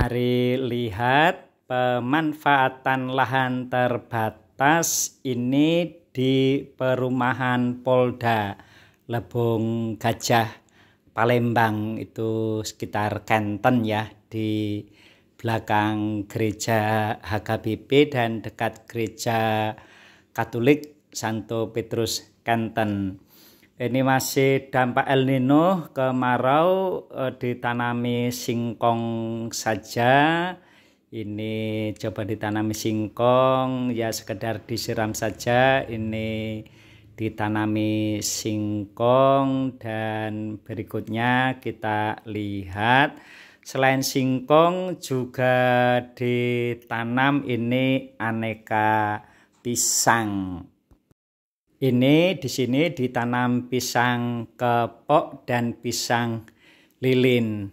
Mari lihat pemanfaatan lahan terbatas ini di perumahan Polda Lebong Gajah Palembang. Itu sekitar Kenten ya di belakang gereja HKBP dan dekat gereja Katolik Santo Petrus Kenten ini masih dampak El Nino kemarau e, ditanami singkong saja. Ini coba ditanami singkong ya sekedar disiram saja. Ini ditanami singkong dan berikutnya kita lihat. Selain singkong juga ditanam ini aneka pisang ini di sini ditanam pisang kepok dan pisang lilin.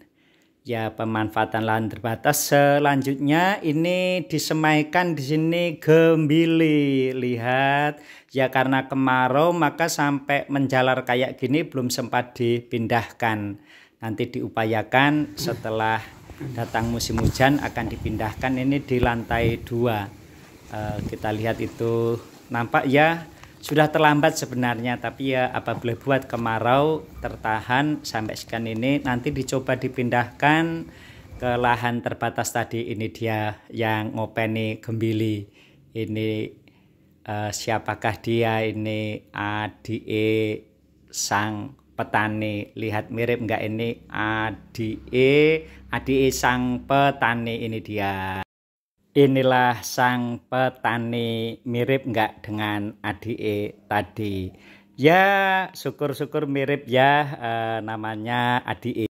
Ya, pemanfaatan lahan terbatas. Selanjutnya ini disemaikan di sini gembili. Lihat, ya karena kemarau maka sampai menjalar kayak gini belum sempat dipindahkan. Nanti diupayakan setelah datang musim hujan akan dipindahkan ini di lantai dua. Uh, kita lihat itu nampak ya sudah terlambat sebenarnya tapi ya apa boleh buat kemarau tertahan sampai sekian ini. Nanti dicoba dipindahkan ke lahan terbatas tadi. Ini dia yang ngopeni gembili. Ini uh, siapakah dia? Ini adie sang petani. Lihat mirip enggak ini? Adie adie sang petani. Ini dia inilah sang petani mirip enggak dengan adie tadi? Ya syukur-syukur mirip ya eh, namanya adie